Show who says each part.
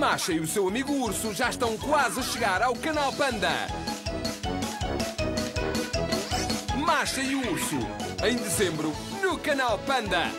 Speaker 1: Masha e o seu amigo urso já estão quase a chegar ao canal Panda. Masha e o urso, em dezembro, no canal Panda.